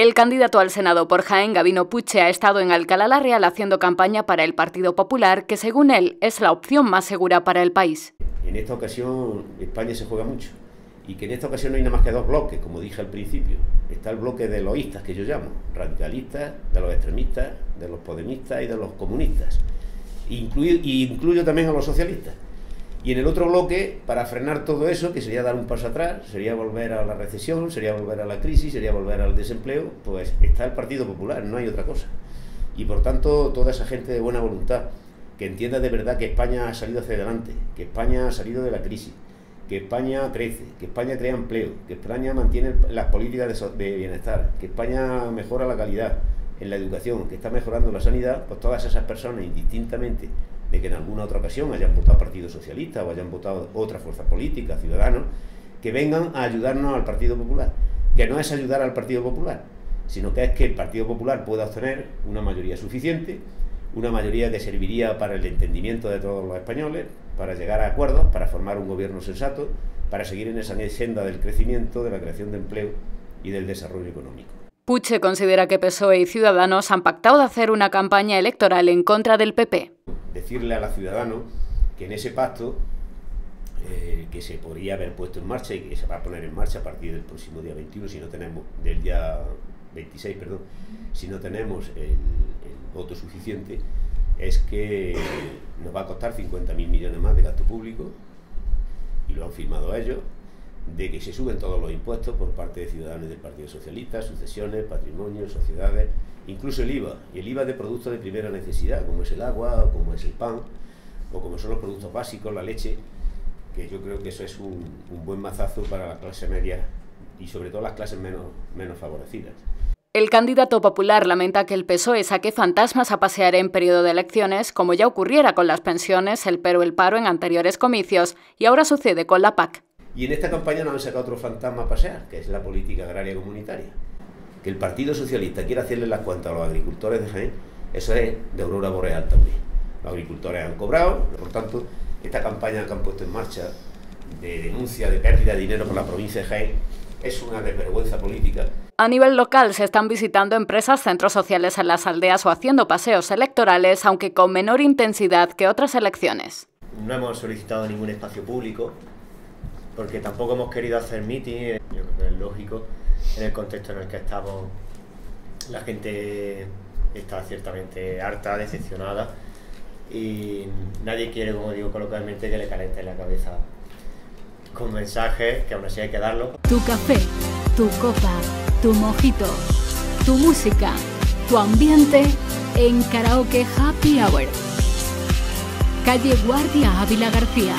El candidato al Senado por Jaén, Gabino Puche, ha estado en Alcalá la Real haciendo campaña para el Partido Popular, que según él es la opción más segura para el país. En esta ocasión España se juega mucho y que en esta ocasión no hay nada más que dos bloques, como dije al principio. Está el bloque de loístas, que yo llamo, radicalistas, de los extremistas, de los podemistas y de los comunistas. Incluyo, y incluyo también a los socialistas. Y en el otro bloque, para frenar todo eso, que sería dar un paso atrás, sería volver a la recesión, sería volver a la crisis, sería volver al desempleo, pues está el Partido Popular, no hay otra cosa. Y por tanto, toda esa gente de buena voluntad, que entienda de verdad que España ha salido hacia adelante, que España ha salido de la crisis, que España crece, que España crea empleo, que España mantiene las políticas de, bienestar, que España mejora la calidad en la educación, que está mejorando la sanidad, pues todas esas personas, indistintamente de que en alguna otra ocasión hayan votado Partido Socialista o hayan votado otra fuerza política, ciudadanos, que vengan a ayudarnos al Partido Popular. Que no es ayudar al Partido Popular, sino que es que el Partido Popular pueda obtener una mayoría suficiente, una mayoría que serviría para el entendimiento de todos los españoles, para llegar a acuerdos, para formar un gobierno sensato, para seguir en esa senda del crecimiento, de la creación de empleo y del desarrollo económico. Puche considera que PSOE y Ciudadanos han pactado de hacer una campaña electoral en contra del PP decirle a los ciudadanos que en ese pacto eh, que se podría haber puesto en marcha y que se va a poner en marcha a partir del próximo día 21, si no tenemos, del día 26, perdón, si no tenemos el, voto suficiente, es que nos va a costar 50.000 millones más de gasto público, y lo han firmado ellos, de que se suben todos los impuestos por parte de ciudadanos del Partido Socialista, sucesiones, patrimonio, sociedades, incluso el IVA, y el IVA de productos de primera necesidad, como es el agua, como es el pan, o como son los productos básicos, la leche, que yo creo que eso es un, buen mazazo para la clase media y sobre todo las clases menos, menos favorecidas. El candidato popular lamenta que el PSOE saque fantasmas a pasear en periodo de elecciones, como ya ocurriera con las pensiones, el pero el paro en anteriores comicios, y ahora sucede con la PAC. Y en esta campaña nos han sacado otro fantasma a pasear, que es la política agraria comunitaria. Que el Partido Socialista quiera hacerle las cuentas a los agricultores de Jaén, eso es de aurora boreal también. Los agricultores han cobrado, por tanto, esta campaña que han puesto en marcha de denuncia de pérdida de dinero por la provincia de Jaén es una desvergüenza política. A nivel local se están visitando empresas, centros sociales en las aldeas o haciendo paseos electorales, aunque con menor intensidad que otras elecciones. No hemos solicitado ningún espacio público, porque tampoco hemos querido hacer meeting, eh, yo creo que es lógico en el contexto en el que estamos. La gente está ciertamente harta, decepcionada y nadie quiere, como digo coloquialmente, que le calente la cabeza con mensajes que aún así hay que darlo. Tu café, tu copa, tu mojito, tu música, tu ambiente en Karaoke Happy Hour. Calle Guardia Ávila García.